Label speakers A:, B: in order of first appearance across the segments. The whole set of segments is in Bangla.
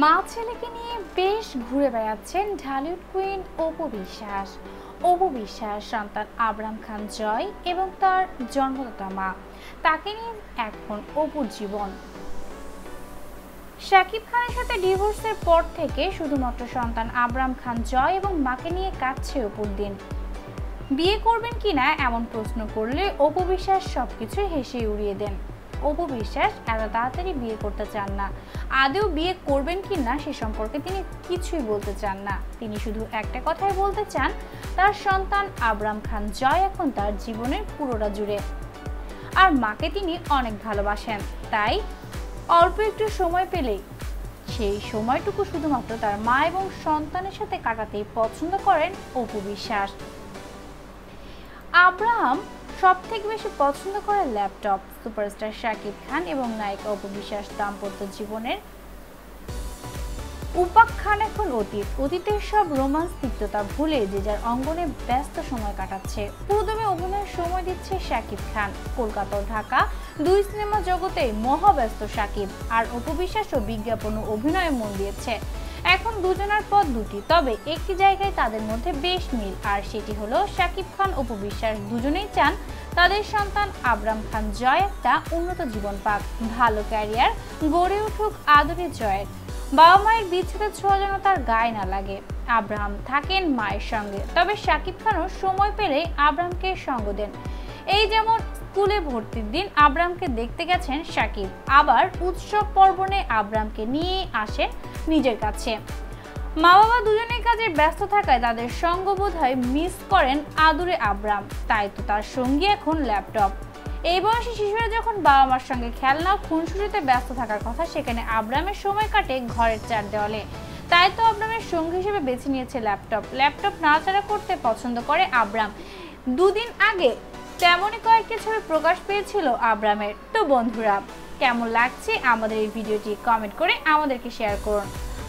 A: মা ছেলেকে নিয়ে বেশ ঘুরে বেড়াচ্ছেন ঢালিউড কুইন অপু বিশ্বাস। অপু বিশ্বাস সন্তান আবরাম খান জয় এবং তার জন্মদাতা মা। তাকে নিয়ে এখন অপুর জীবন। শাকিব খানের সাথে ডিভোর্সের পর থেকে শুধুমাত্র সন্তান আবরাম খান জয় এবং মাকে নিয়ে কাটছে অপুর দিন। বিয়ে করবেন কিনা এমন প্রশ্ন করলে অপু বিশ্বাস সবকিছুই হেসে উড়িয়ে দেন। অপু বিশ্বাস এত তাড়াতাড়ি বিয়ে করতে চান না। আদেও বিয়ে করবেন কি না সে সম্পর্কে তিনি কিছুই বলতে চান না। তিনি শুধু একটা কথাই বলতে চান, তার সন্তান আবরাম খান জয় এখন তার জীবনের পুরোটা জুড়ে। আর মাকে তিনি অনেক ভালোবাসেন, তাই অল্প একটু সময় পেলেই। সেই সময়টুকু শুধুমাত্র তার মা এবং সন্তানের সাথে কাটাতেই পছন্দ করেন অপু বিশ্বাস। আব্রাহাম সব থেকে বেশি পছন্দ করে ল্যাপটপ, সুপারস্টার শাকিব খান এবং নায়িকা অপবিশ্বাস দাম্পত্য জীবনের। উপাখ্যান এখন অতীত। অতীতের সব রোমান্স তিক্ততা ভুলে যে যার অঙ্গনে ব্যস্ত সময় কাটাচ্ছে। পুরোদমে অভিনয়ের সময় দিচ্ছে শাকিব খান। কলকাতা ও ঢাকা দুই সিনেমা জগতে মহাব্যস্ত শাকিব। আর অপবিশ্বাস ও বিজ্ঞাপন ও অভিনয়ে মন দিয়েছে। এখন দুজনের পদ দুটি, তবে একটি জায়গায় তাদের মধ্যে বেশ মিল, আর সেটি হলো শাকিব খান অপু বিশ্বাস দুজনেই চান তাদের সন্তান আবরাম খান জয় একটা উন্নত জীবন পাক, ভালো ক্যারিয়ার, গড়ে উঠুক আদরে জয়ের। বাবা মায়ের বিচ্ছেদের ছোঁয়া যেন তার গায়ে না লাগে। আব্রাহাম থাকেন মায়ের সঙ্গে, তবে শাকিব খানও সময় পেলে আব্রাহামকে সঙ্গ দেন। এই যেমন স্কুলে ভর্তির দিন আব্রামকে দেখতে গেছেন সাকিব আবার উৎসব পর্বণে আব্রামকে নিয়ে আসেন নিজের কাছে। মা বাবা দুজনের কাজে ব্যস্ত থাকায় তাদের সঙ্গ বোধ হয় মিস করেন আদুরে আব্রাম। তাই তো তার সঙ্গী এখন ল্যাপটপ এই বয়সী শিশুরা যখন বাবা মার সঙ্গে খেলনা খুনসুটিতে ব্যস্ত থাকার কথা, সেখানে আব্রামের সময় কাটে ঘরের চার দেওয়ালে। তাই তো আব্রামের সঙ্গী হিসেবে বেছে নিয়েছে ল্যাপটপ ল্যাপটপ নাড়াচাড়া করতে পছন্দ করে আব্রাম। দুদিন আগে তেমনই কয়েকটি ছবি প্রকাশ পেয়েছিল আব্রামের। তো বন্ধুরা, কেমন লাগছে আমাদের এই ভিডিওটি কমেন্ট করে আমাদেরকে শেয়ার করুন।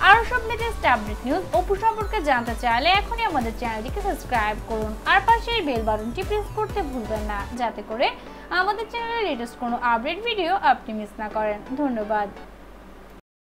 A: আরও সব লেটেস্ট আপডেট নিউজ অপু সম্পর্কে জানতে চাইলে এখনই আমাদের চ্যানেলটিকে সাবস্ক্রাইব করুন। আর পাশে এই বেল বাটনটি প্রেস করতে ভুলবেন না, যাতে করে আমাদের চ্যানেলের লেটেস্ট কোনো আপডেট ভিডিও আপনি মিস না করেন। ধন্যবাদ।